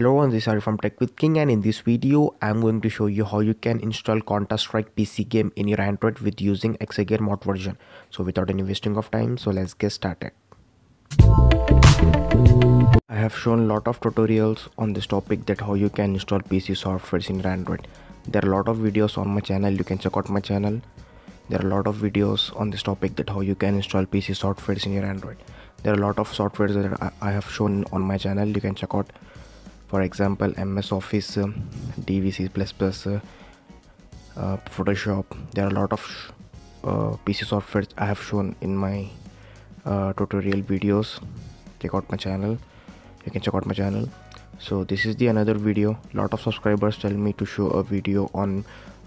Hello everyone, this is Ari from Tech with King and in this video I'm going to show you how you can install Counter-Strike PC game in your Android with using Exagear mod version. So without any wasting of time, so let's get started. I have shown lot of tutorials on this topic that how you can install PC softwares in your Android. There are a lot of videos on my channel, you can check out my channel. There are a lot of videos on this topic that how you can install PC softwares in your Android. There are a lot of softwares that I have shown on my channel, you can check out for example ms office uh, dvc uh, uh, photoshop. There are a lot of uh, pc software i have shown in my uh, tutorial videos. Check out my channel. You can check out my channel. So this is the another video. Lot of subscribers tell me to show a video on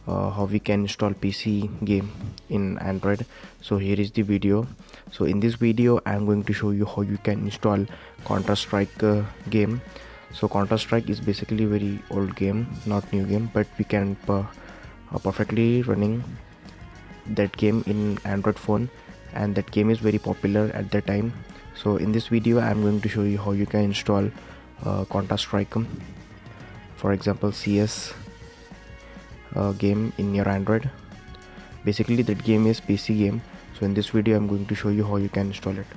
uh, how we can install pc game in android. So here is the video. So in this video i am going to show you how you can install counter strike game so counter strike is basically very old game not new game but we can uh, perfectly running that game in android phone and that game is very popular at that time. So in this video i'm going to show you how you can install uh, counter strike um, for example cs uh, game in your android. Basically that game is pc game. So in this video i'm going to show you how you can install it.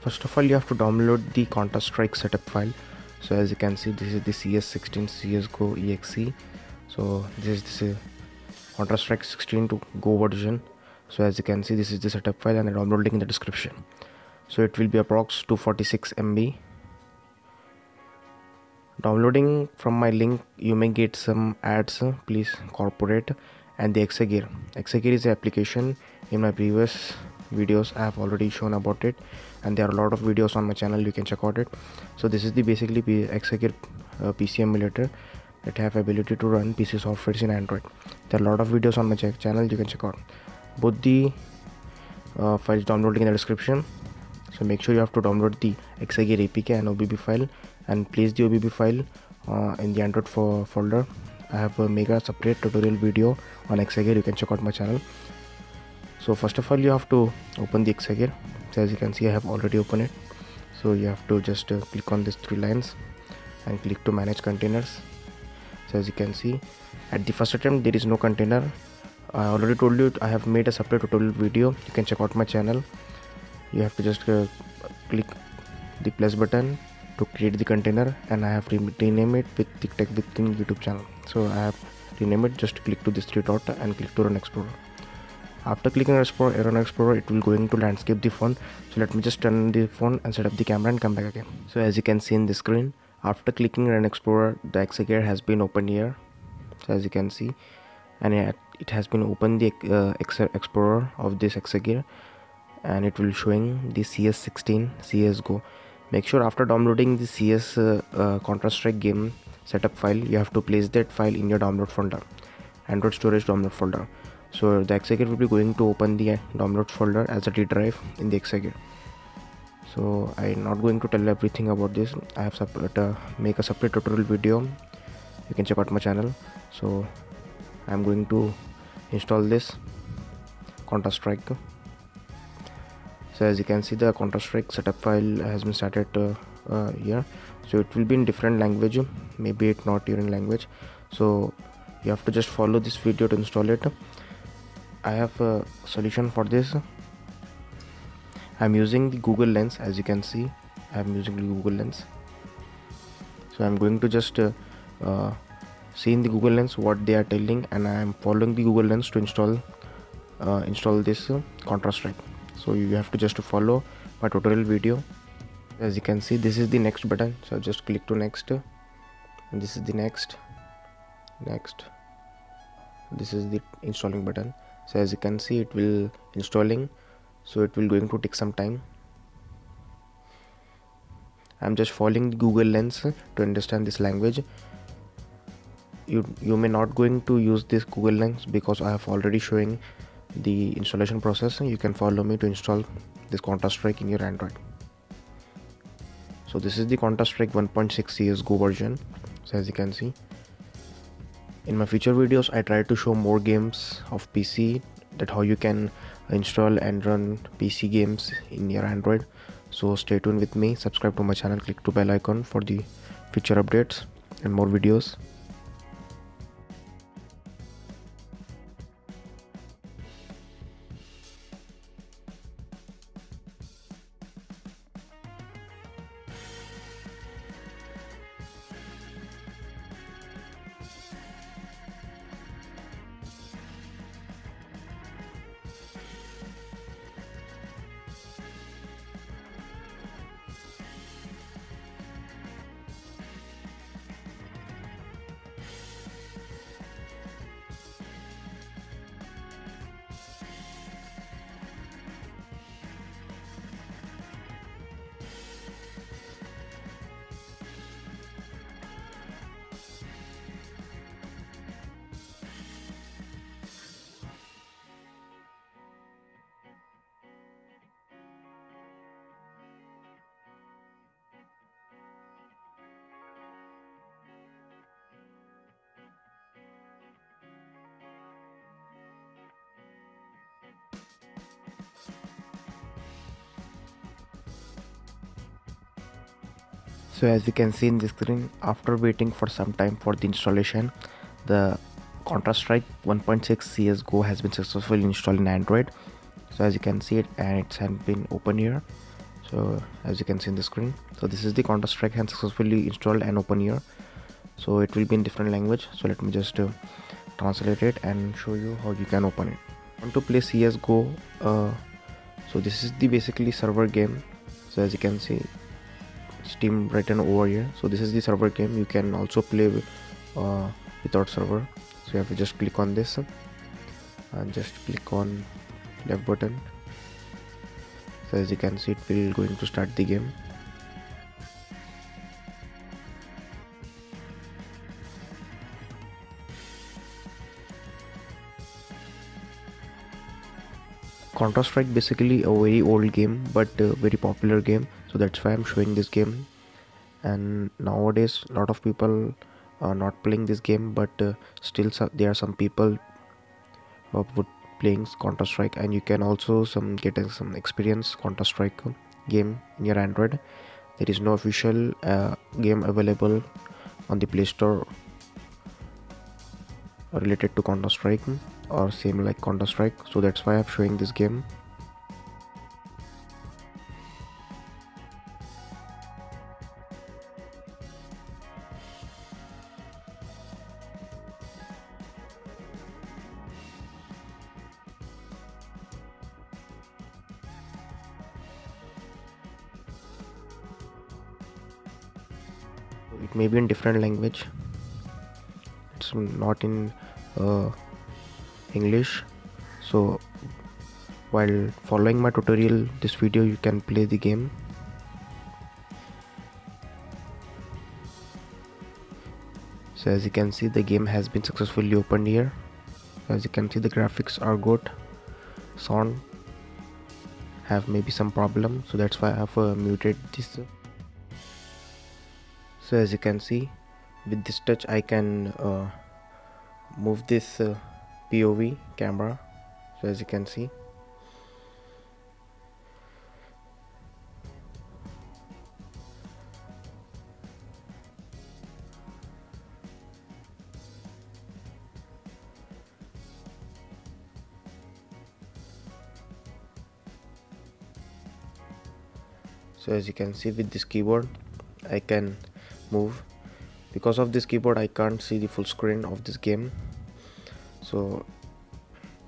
First of all you have to download the counter strike setup file so as you can see this is the cs16 csgo exe so this is this counter strike 16 to go version. So as you can see this is the setup file and i'm link in the description. So it will be approx 246 mb downloading from my link you may get some ads please incorporate and the exe exagear exagear is the application in my previous videos i have already shown about it and there are a lot of videos on my channel you can check out it. So this is the basically exagear uh, pc emulator that have ability to run pc softwares in android. There are a lot of videos on my channel you can check out. Both the uh, files downloading in the description. So make sure you have to download the exagear apk and obb file and place the obb file uh, in the android fo folder. I have a mega separate tutorial video on exagear you can check out my channel so first of all you have to open the exagear so as you can see i have already opened it. So you have to just uh, click on these three lines and click to manage containers. So as you can see at the first attempt there is no container. I already told you i have made a separate tutorial video. You can check out my channel. You have to just uh, click the plus button to create the container and i have renamed it with TikTok with King youtube channel. So i have renamed it. Just click to this three dot and click to run explorer after clicking on explorer run explorer it will going to landscape the phone. So let me just turn the phone and set up the camera and come back again. So as you can see in the screen after clicking run explorer the exagear has been opened here. So as you can see and it has been opened the uh, explorer of this exagear and it will showing the cs16 csgo make sure after downloading the cs uh, uh, counter strike game setup file you have to place that file in your download folder android storage download folder so the exagear will be going to open the downloads folder as a D drive in the exagear so I'm not going to tell everything about this. I have separate uh, make a separate tutorial video. You can check out my channel. So I'm going to install this Counter Strike so as you can see the Counter Strike setup file has been started uh, uh, here. So it will be in different language. Maybe it not your language. So you have to just follow this video to install it I have a solution for this. I'm using the Google Lens as you can see. I'm using the Google Lens. So I'm going to just uh, uh, see in the Google Lens what they are telling and I am following the Google Lens to install uh, install this uh, Counter Strike so you have to just follow my tutorial video. As you can see this is the next button. So just click to next. And this is the next. Next. This is the installing button so as you can see it will installing so it will going to take some time. I'm just following google lens to understand this language. You you may not going to use this google lens because i have already showing the installation process. You can follow me to install this counter strike in your android. So this is the counter strike 1.6 csgo version. So as you can see in my future videos i try to show more games of pc that how you can install and run pc games in your android. So stay tuned with me. Subscribe to my channel. Click to bell icon for the future updates and more videos so as you can see in the screen after waiting for some time for the installation the counter-strike 1.6 csgo has been successfully installed in android. So as you can see it and it's been open here. So as you can see in the screen. So this is the counter-strike has successfully installed and open here. So it will be in different language. So let me just uh, translate it and show you how you can open it. Want to play csgo uh, so this is the basically server game. So as you can see steam written over here. So this is the server game. You can also play with, uh, without server. So you have to just click on this and just click on left button. So as you can see it will going to start the game Counter Strike basically a very old game but very popular game. So that's why I'm showing this game. And nowadays a lot of people are not playing this game but uh, still there are some people who would playing Counter Strike and you can also some get some experience Counter Strike game in your Android. There is no official uh, game available on the Play Store related to Counter Strike or same like Counter Strike so that's why I'm showing this game. It may be in different language. It's not in uh, English. So while following my tutorial this video you can play the game. So as you can see the game has been successfully opened here. As you can see the graphics are good. Sound have maybe some problem so that's why I have uh, muted this. So as you can see with this touch I can uh, move this uh, POV camera so as you can see. So as you can see with this keyboard I can move. Because of this keyboard I can't see the full screen of this game so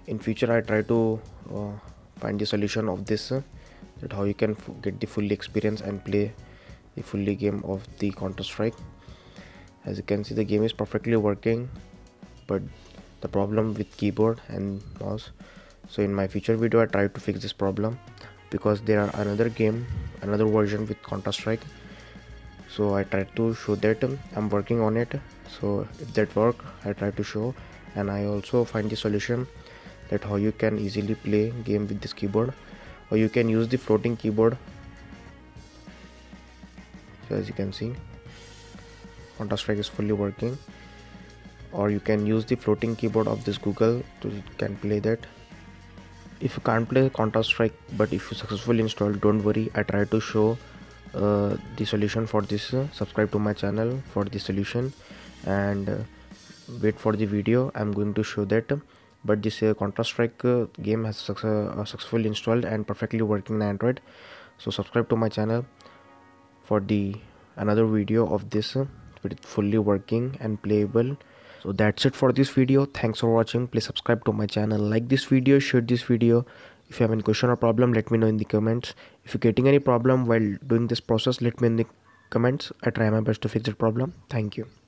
in future I try to uh, find the solution of this uh, that how you can get the full experience and play the fully game of the counter strike as you can see the game is perfectly working but the problem with keyboard and mouse so in my future video I try to fix this problem because there are another game another version with counter strike so i try to show that um, i'm working on it. So if that work i try to show and i also find the solution that how you can easily play game with this keyboard. Or you can use the floating keyboard. So as you can see counter strike is fully working. Or you can use the floating keyboard of this google to can play that. If you can't play counter strike but if you successfully install don't worry. I try to show uh, the solution for this. Subscribe to my channel for the solution. And uh, wait for the video. I'm going to show that. But this uh, counter strike uh, game has uh, successfully installed and perfectly working in android. So subscribe to my channel for the another video of this uh, with fully working and playable. So that's it for this video. Thanks for watching. Please subscribe to my channel. Like this video share this video. If you have any question or problem let me know in the comments. If you're getting any problem while doing this process let me in the comments. I try my best to fix the problem. Thank you